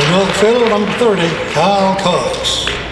the number 30, Kyle Cox.